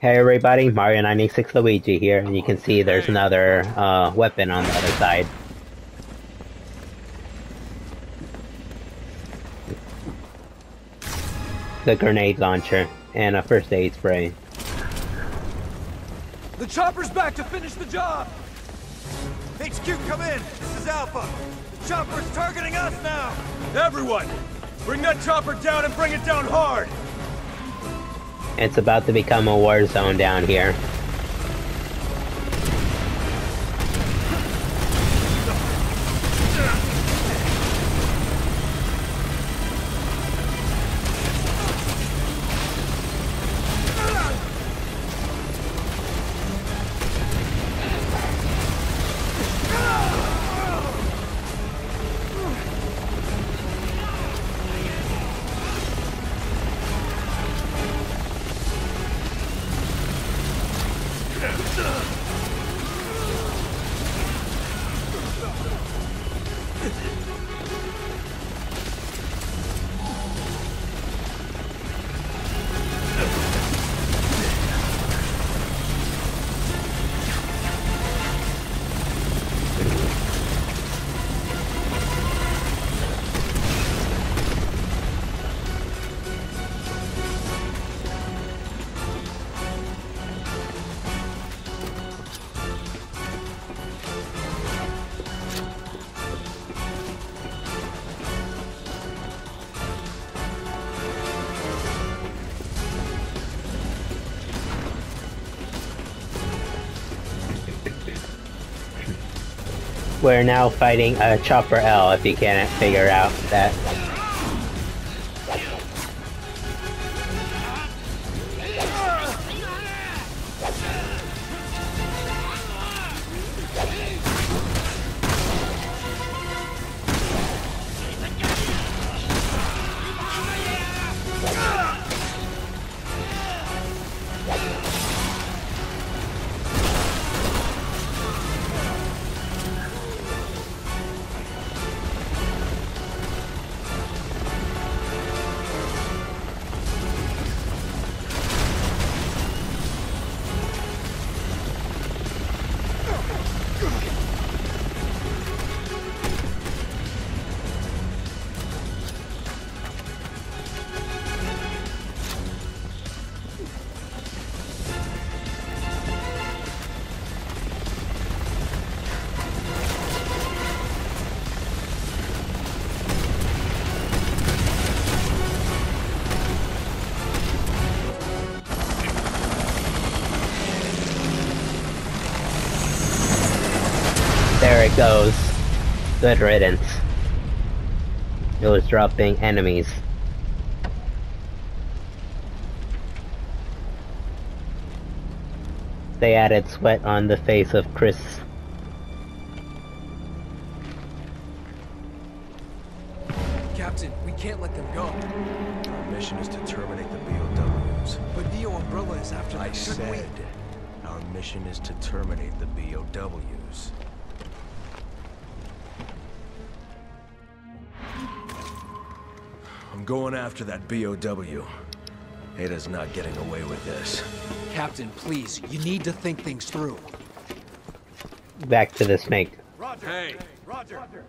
Hey everybody, Mario 96 Luigi here, and you can see there's another uh, weapon on the other side. The grenade launcher, and a first aid spray. The chopper's back to finish the job! HQ, come in! This is Alpha! The chopper's targeting us now! Everyone! Bring that chopper down and bring it down hard! It's about to become a war zone down here. We're now fighting a Chopper L if you can't figure out that. Goes. Good riddance. It was dropping enemies. They added sweat on the face of Chris. Captain, we can't let them go. Our mission is to terminate the BOWs. But Neo Umbrella is after them, I shouldn't we? said, our mission is to terminate the BOWs. Going after that BOW. Ada's not getting away with this. Captain, please, you need to think things through. Back to the snake. Roger. Hey. Roger.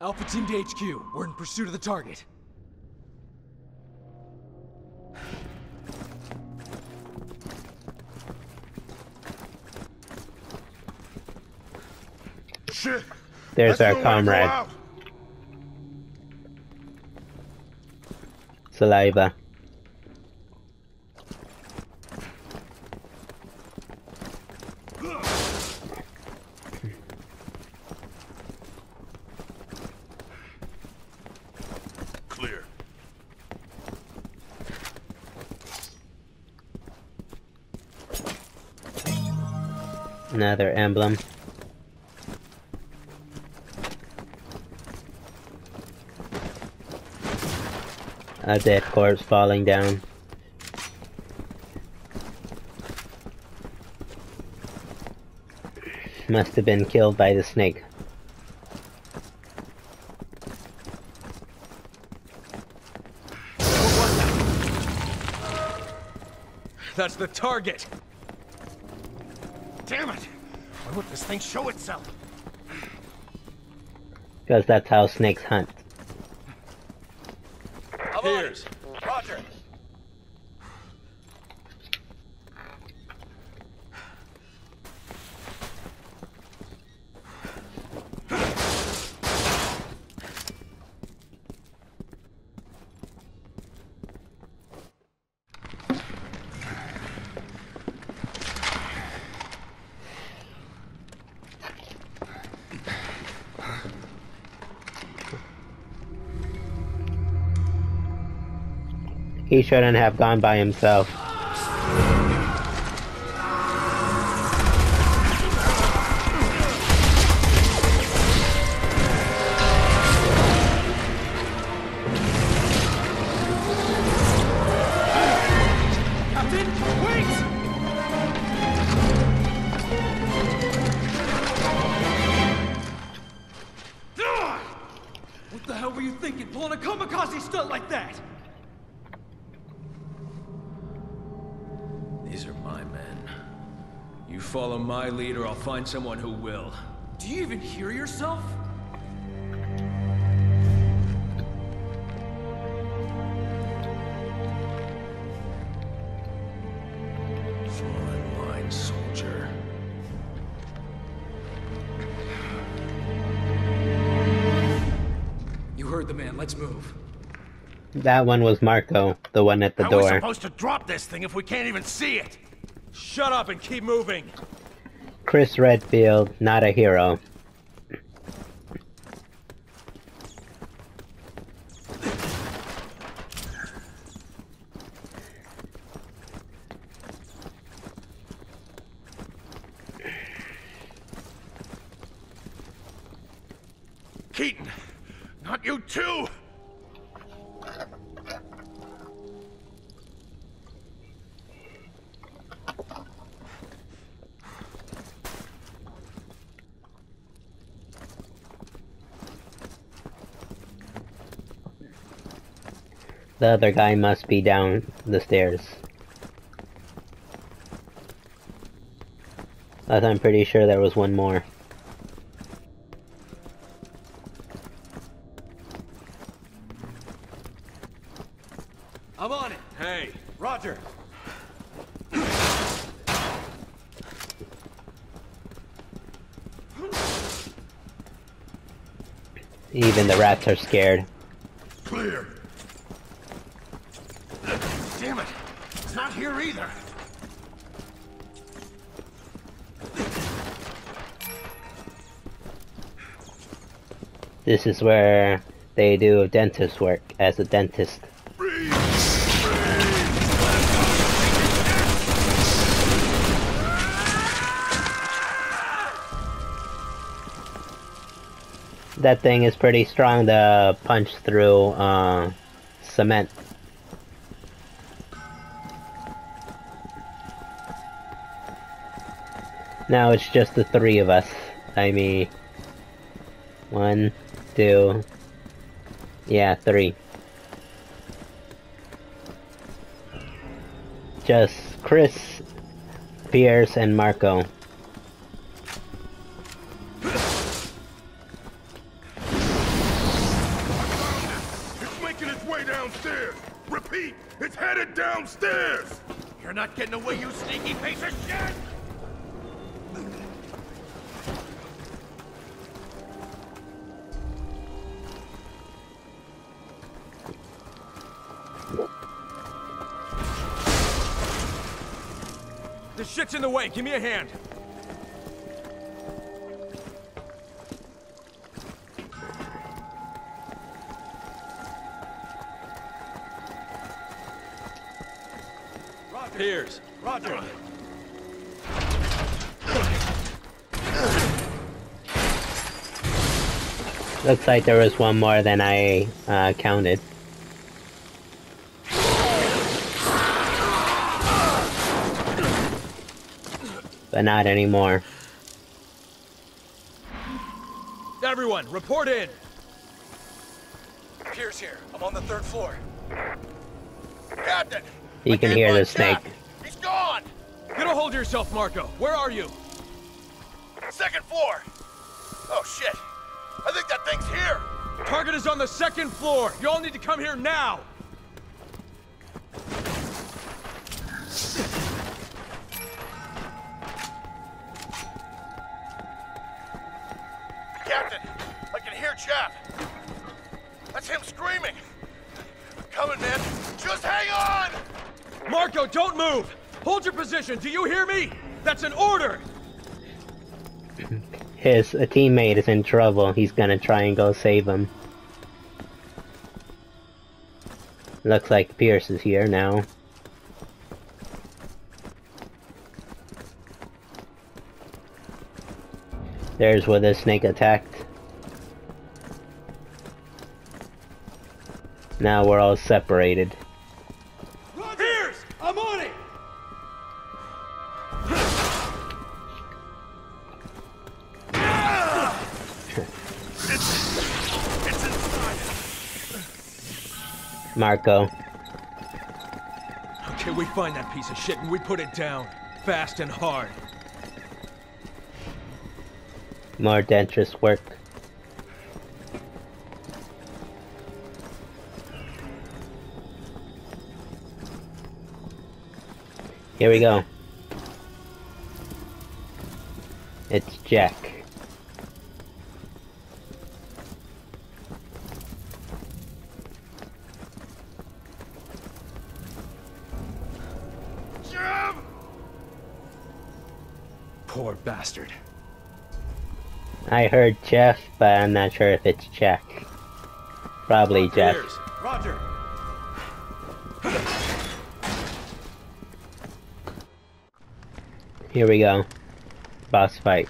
Alpha Team to HQ. We're in pursuit of the target. Shit. There's Let's our comrade. Saliva. Clear. Another emblem. a dead corpse falling down. Must have been killed by the snake. That's the target! Damn it! Why would this thing show itself? Because that's how snakes hunt. I'm He shouldn't have gone by himself. Find someone who will. Do you even hear yourself? Fall line, soldier. You heard the man. Let's move. That one was Marco, the one at the How are we door. supposed to drop this thing if we can't even see it? Shut up and keep moving. Chris Redfield, not a hero. Keaton, not you too! The other guy must be down the stairs. But I'm pretty sure there was one more. I'm on it. Hey, Roger. Even the rats are scared. This is where they do dentist work as a dentist. That thing is pretty strong to punch through uh, cement. Now it's just the three of us. I mean, one, two, yeah, three. Just Chris, Piers, and Marco. It's making its way downstairs. Repeat, it's headed downstairs. You're not getting away, you sneaky piece of shit! The in the way. Give me a hand. Roger. Piers. Roger. Looks like there was one more than I uh, counted. But not anymore. Everyone, report in. Piers here. I'm on the third floor. Captain! You can hear the snake. Jack. He's gone! Get a hold of yourself, Marco. Where are you? Second floor. Oh, shit. I think that thing's here. Target is on the second floor. You all need to come here now. Marco, don't move! Hold your position, do you hear me? That's an order! His teammate is in trouble. He's gonna try and go save him. Looks like Piers is here now. There's where the snake attacked. Now we're all separated. Marco. Okay, we find that piece of shit and we put it down. Fast and hard. More dentist work. Here we go. It's Jack. I heard Jeff, but I'm not sure if it's Jack. Probably Jeff. Piers, Roger. Here we go. Boss fight.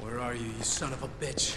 Where are you, you son of a bitch?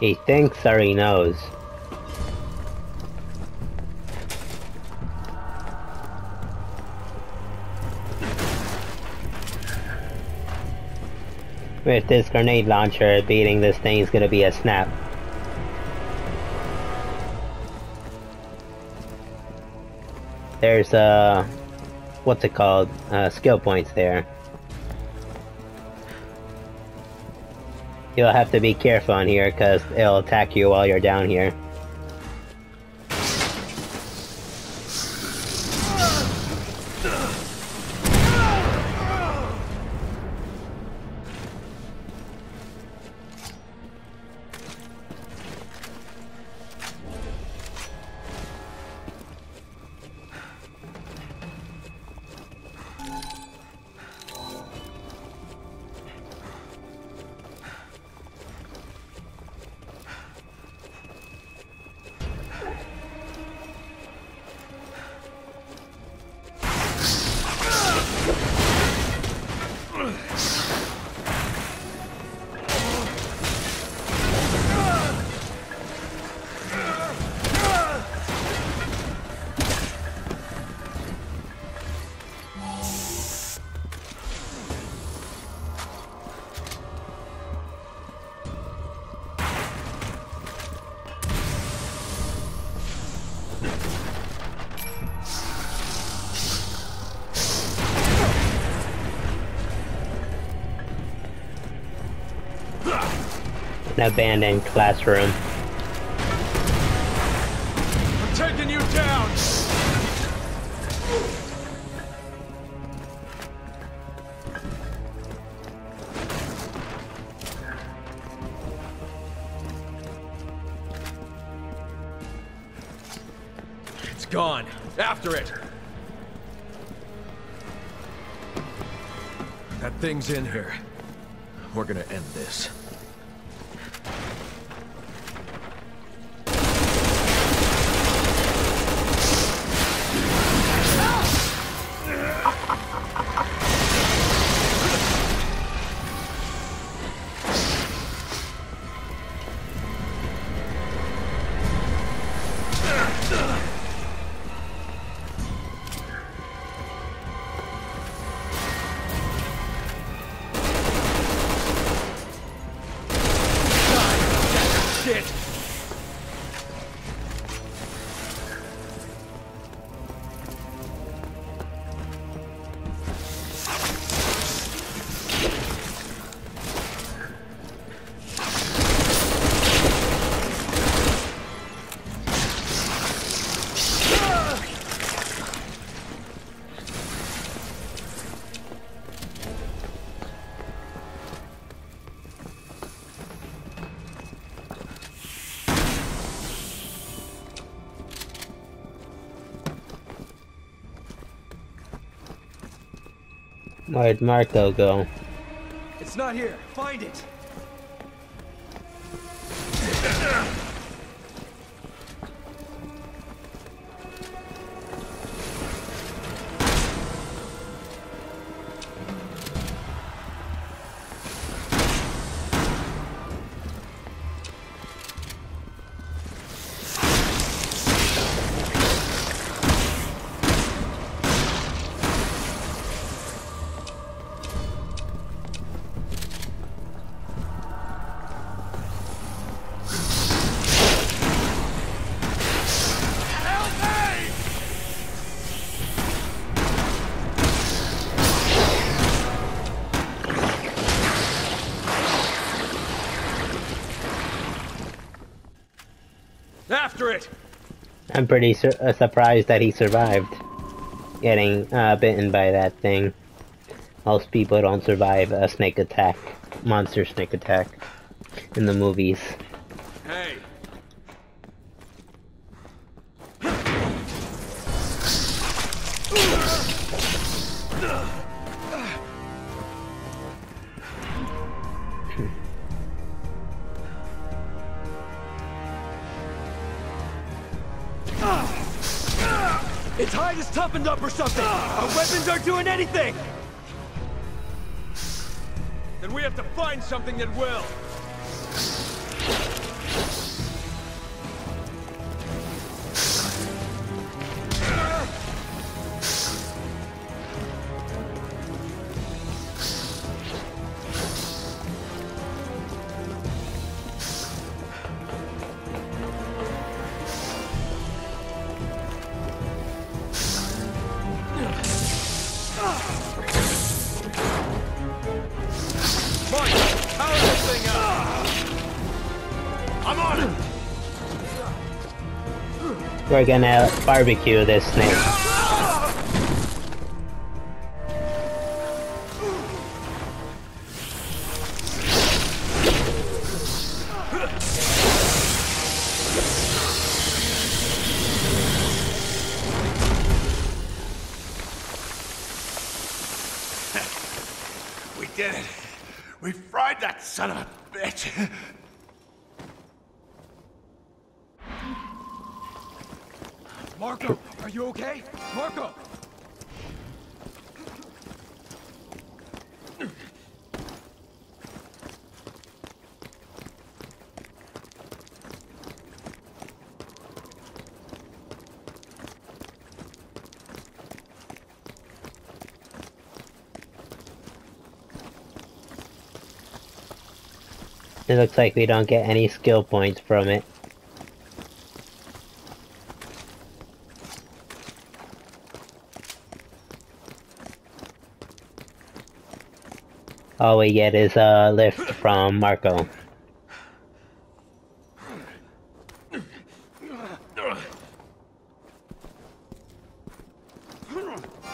He thinks or he knows. With this grenade launcher, beating this thing is gonna be a snap. There's uh, what's it called? Uh, skill points there. You'll have to be careful on here because it'll attack you while you're down here. An abandoned classroom. Taking you down! It's gone. After it! That thing's in here. We're gonna end this. Where'd Marco go? It's not here. Find it. After it! I'm pretty uh, surprised that he survived getting uh, bitten by that thing. Most people don't survive a snake attack, monster snake attack, in the movies. Toughened up or something. Our weapons aren't doing anything. Then we have to find something that will. We're gonna barbecue this snake. We did it. We fried that son of a bitch. Marco, are you okay? Marco! It looks like we don't get any skill points from it. all we get is a lift from Marco.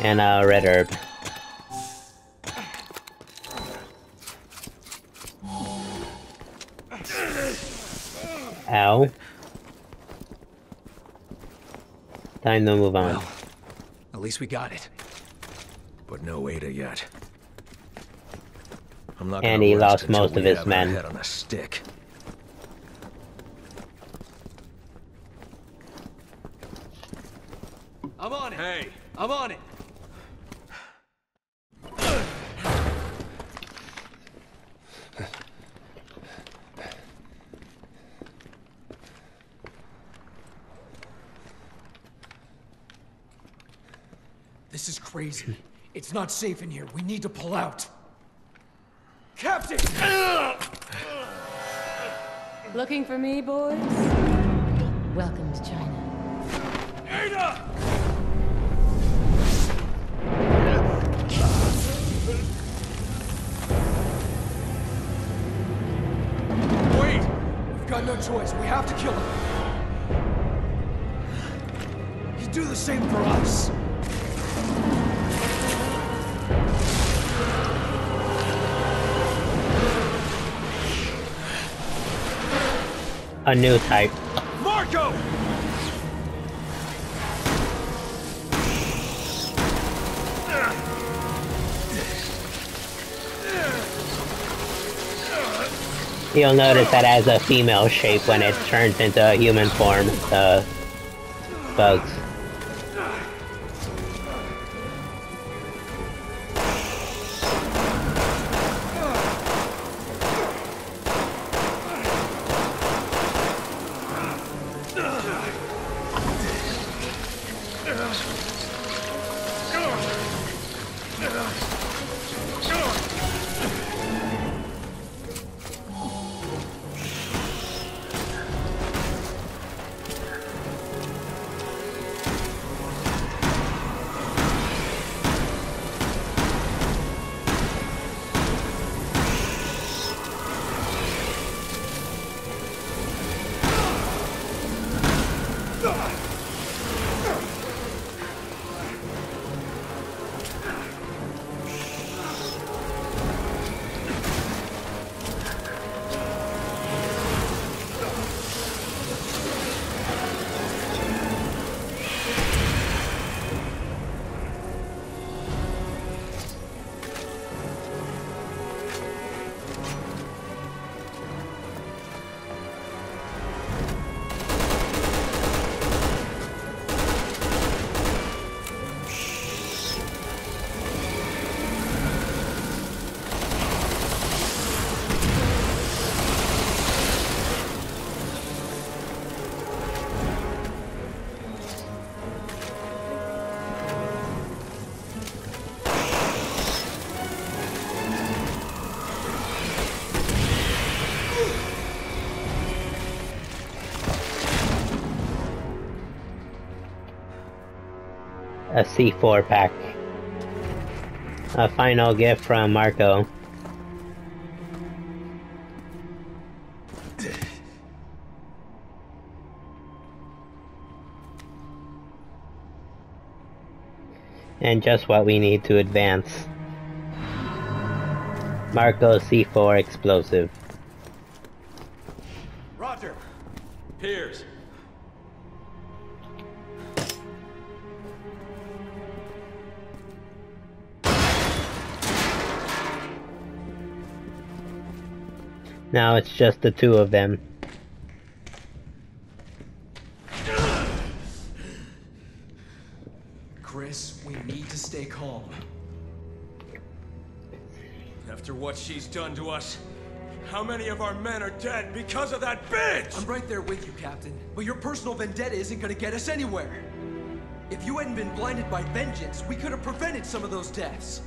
And a red herb. Ow. Time to move on. Well, at least we got it. But no Ada yet. I'm not And he lost most of his men. Head on a stick. I'm on it. Hey, I'm on it. This is crazy. It's not safe in here. We need to pull out. Captain! Looking for me, boys? Welcome to China. Ada! Wait! We've got no choice. We have to kill him. He'd do the same for us. A new type. Marco! You'll notice that as a female shape when it turns into a human form, the bugs. A C4 pack. A final gift from Marco. And just what we need to advance. Marco C4 explosive. Roger. Piers. Now it's just the two of them. Chris, we need to stay calm. After what she's done to us, how many of our men are dead because of that bitch? I'm right there with you, Captain. But your personal vendetta isn't gonna get us anywhere. If you hadn't been blinded by vengeance, we could have prevented some of those deaths.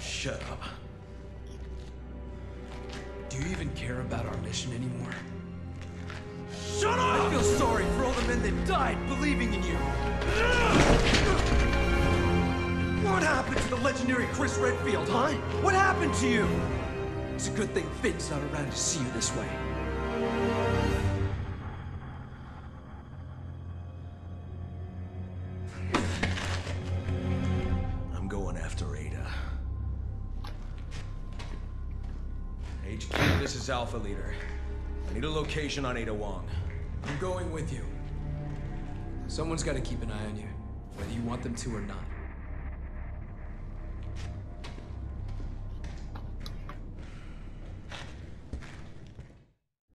Shut up. Do you even care about our mission anymore? Shut up! I feel sorry for all the men that died believing in you. What happened to the legendary Chris Redfield, huh? What happened to you? It's a good thing Finn's not around to see you this way. Alpha Leader. I need a location on Ada Wong. I'm going with you. Someone's got to keep an eye on you, whether you want them to or not.